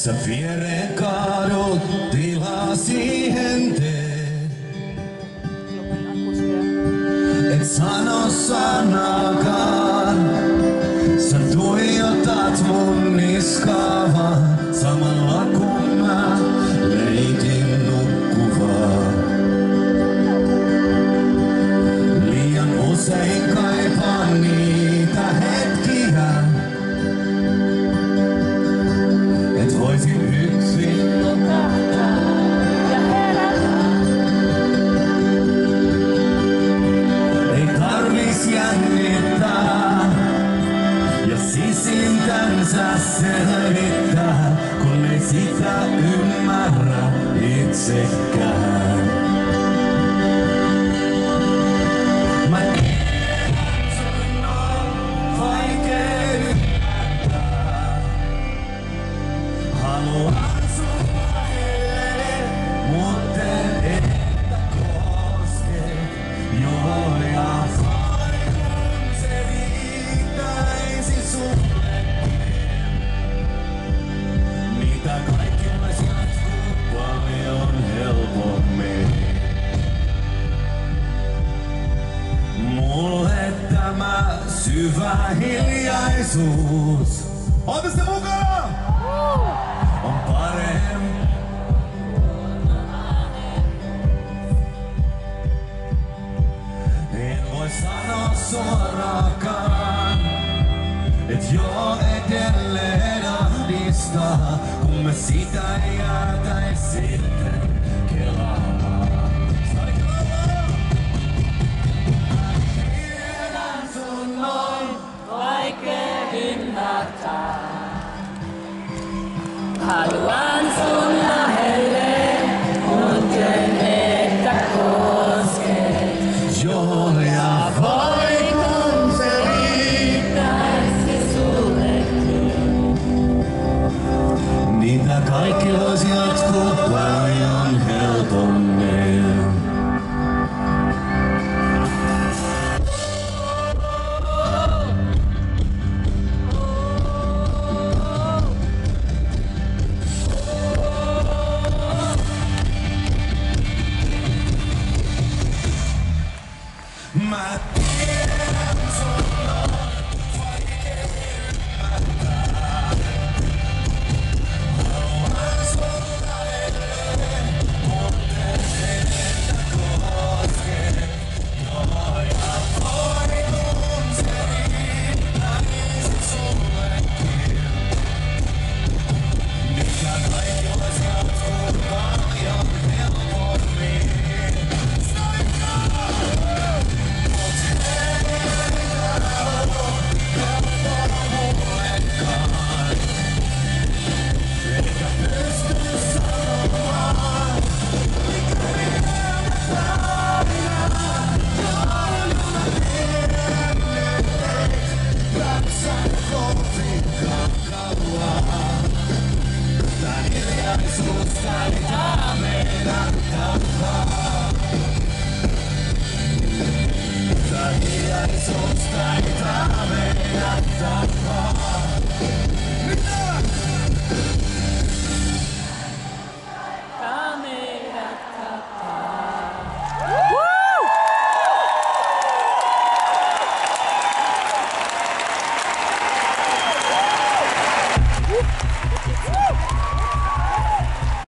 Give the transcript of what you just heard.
Să fie recare Oh, tämä syvä hiljaisuus. Ootte se mukana? On parempi. En voi sanoa suoraakaan, et joo edelleen kun mä sitä jäätäis sitten Haluan sun lähelle, joo ja vai kun se Täisi sullekin. Niitä kaikki vois jatkuu Sag mir, ist uns dein